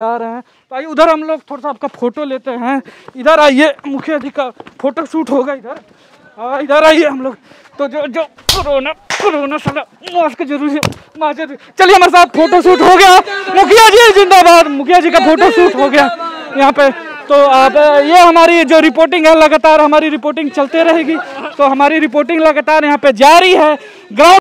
जा रहे हैं। तो आइए उधर हम लोग थोड़ा सा आपका फ़ोटो लेते हैं। इधर आइए मुखिया जी का फ़ोटो शूट होगा इधर। हाँ इधर आइए हम लोग। तो जो जो कोरोना कोरोना साला मास्क ज़रूरी है मास्क ज़रूरी चलिए हमारे साथ फ़ोटो शूट हो गया। मुखिया जी जिंदाबाद। मुखिया जी का फ़ोटो शूट हो गया यहाँ पे। तो आप ये हमारी जो रिपोर्टिंग है लगातार हमारी रिपोर्टिंग चलते रहेगी। तो हमारी रिपोर्टिंग लगातार यहाँ पे जारी है। ग्राउंड